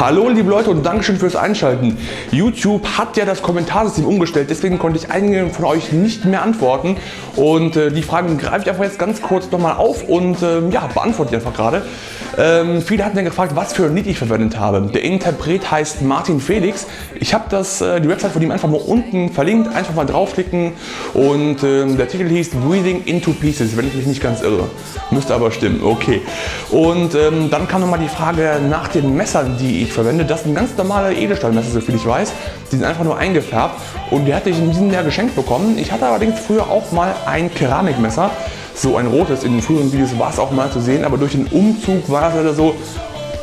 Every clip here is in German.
Hallo liebe Leute und Dankeschön fürs Einschalten. YouTube hat ja das Kommentarsystem umgestellt, deswegen konnte ich einigen von euch nicht mehr antworten. Und äh, die Fragen greife ich einfach jetzt ganz kurz nochmal auf und äh, ja, beantworte die einfach gerade. Ähm, viele hatten ja gefragt, was für ein Lied ich verwendet habe. Der Interpret heißt Martin Felix. Ich habe äh, die Website von ihm einfach mal unten verlinkt, einfach mal draufklicken und ähm, der Titel hieß Breathing into Pieces, wenn ich mich nicht ganz irre. Müsste aber stimmen, okay. Und ähm, dann kam nochmal die Frage nach den Messern, die ich verwende. Das sind ganz normale Edelstahlmesser, soviel ich weiß. Die sind einfach nur eingefärbt und die hatte ich in diesem Jahr geschenkt bekommen. Ich hatte allerdings früher auch mal ein Keramikmesser so ein rotes. In den früheren Videos war es auch mal zu sehen, aber durch den Umzug war es leider so,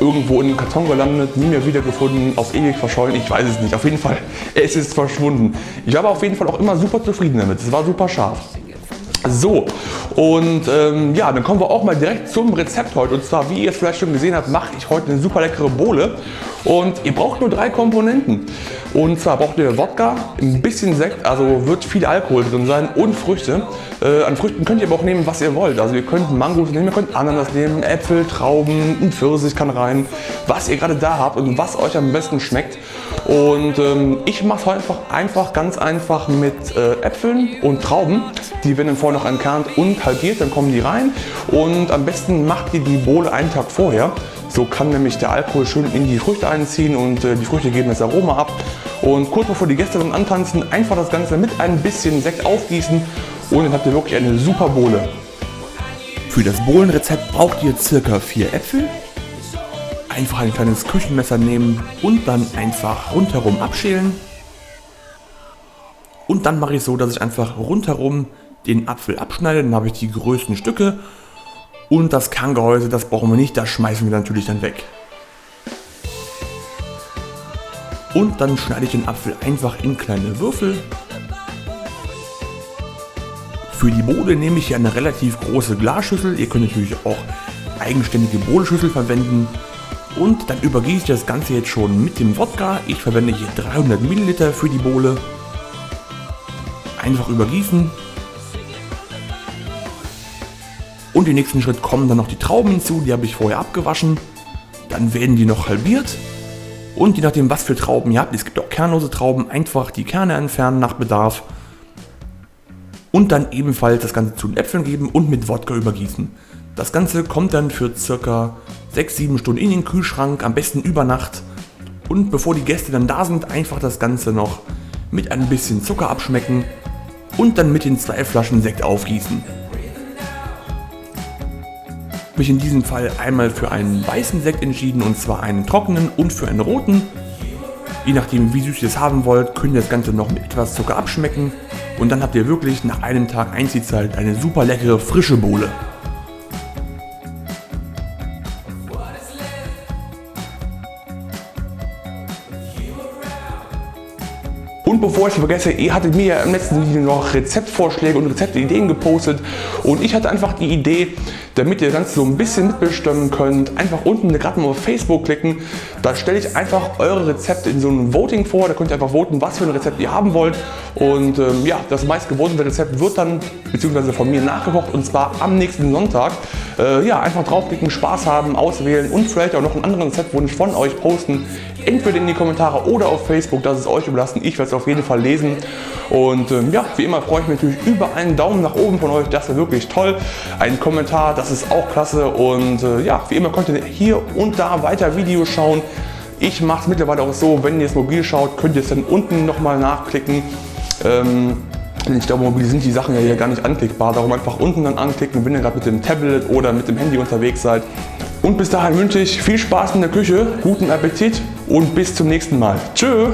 irgendwo in den Karton gelandet, nie mehr wiedergefunden, auf ewig verschollen, ich weiß es nicht. Auf jeden Fall, es ist verschwunden. Ich war aber auf jeden Fall auch immer super zufrieden damit. Es war super scharf. So, und ähm, ja, dann kommen wir auch mal direkt zum Rezept heute. Und zwar, wie ihr vielleicht schon gesehen habt, mache ich heute eine super leckere Bohle. Und ihr braucht nur drei Komponenten. Und zwar braucht ihr Wodka, ein bisschen Sekt, also wird viel Alkohol drin sein und Früchte. Äh, an Früchten könnt ihr aber auch nehmen, was ihr wollt. Also ihr könnt Mangos nehmen, ihr könnt Ananas nehmen, Äpfel, Trauben, ein Pfirsich kann rein. Was ihr gerade da habt und was euch am besten schmeckt. Und ähm, ich mache es einfach, einfach, ganz einfach mit äh, Äpfeln und Trauben. Die werden dann vorher noch entkernt und halbiert, dann kommen die rein. Und am besten macht ihr die Bohle einen Tag vorher. So kann nämlich der Alkohol schön in die Früchte einziehen und äh, die Früchte geben das Aroma ab. Und kurz bevor die Gäste dann antanzen, einfach das Ganze mit ein bisschen Sekt aufgießen und dann habt ihr wirklich eine super Bohle. Für das Bohlenrezept braucht ihr circa vier Äpfel. Einfach ein kleines Küchenmesser nehmen und dann einfach rundherum abschälen. Und dann mache ich so, dass ich einfach rundherum den Apfel abschneide. Dann habe ich die größten Stücke. Und das Kerngehäuse, das brauchen wir nicht, das schmeißen wir natürlich dann weg. Und dann schneide ich den Apfel einfach in kleine Würfel. Für die Bohle nehme ich hier eine relativ große Glasschüssel. Ihr könnt natürlich auch eigenständige Bohlenschüssel verwenden. Und dann übergieße ich das Ganze jetzt schon mit dem Wodka. Ich verwende hier 300 Milliliter für die Bohle. Einfach übergießen. Im nächsten Schritt kommen dann noch die Trauben hinzu. Die habe ich vorher abgewaschen. Dann werden die noch halbiert. Und je nachdem, was für Trauben ihr habt, es gibt auch kernlose Trauben, einfach die Kerne entfernen nach Bedarf. Und dann ebenfalls das Ganze zu den Äpfeln geben und mit Wodka übergießen. Das Ganze kommt dann für circa 6-7 Stunden in den Kühlschrank, am besten über Nacht. Und bevor die Gäste dann da sind, einfach das Ganze noch mit ein bisschen Zucker abschmecken und dann mit den zwei Flaschen Sekt aufgießen mich in diesem Fall einmal für einen weißen Sekt entschieden und zwar einen trockenen und für einen roten. Je nachdem wie süß ihr es haben wollt, könnt ihr das Ganze noch mit etwas Zucker abschmecken und dann habt ihr wirklich nach einem Tag Einziehzeit eine super leckere frische Bohle. Und bevor ich es vergesse, ihr hattet mir ja im letzten Video noch Rezeptvorschläge und Rezeptideen gepostet und ich hatte einfach die Idee, damit ihr das Ganze so ein bisschen mitbestimmen könnt, einfach unten gerade mal auf Facebook klicken. Da stelle ich einfach eure Rezepte in so einem Voting vor. Da könnt ihr einfach voten, was für ein Rezept ihr haben wollt. Und ähm, ja, das meistgevotete Rezept wird dann beziehungsweise von mir nachgekocht und zwar am nächsten Sonntag. Äh, ja, einfach draufklicken, Spaß haben, auswählen und vielleicht auch noch einen anderen Rezeptwunsch von euch posten. Entweder in die Kommentare oder auf Facebook, das ist euch überlassen. Ich werde es auf jeden Fall lesen. Und ähm, ja, wie immer freue ich mich natürlich über einen Daumen nach oben von euch. Das wäre wirklich toll. Ein Kommentar, das ist auch klasse. Und äh, ja, wie immer könnt ihr hier und da weiter Videos schauen. Ich mache es mittlerweile auch so, wenn ihr es mobil schaut, könnt ihr es dann unten nochmal nachklicken. Ähm, ich glaube, mobil sind die Sachen ja hier gar nicht anklickbar. Darum einfach unten dann anklicken, wenn ihr gerade mit dem Tablet oder mit dem Handy unterwegs seid. Und bis dahin wünsche ich viel Spaß in der Küche, guten Appetit und bis zum nächsten Mal. Tschö!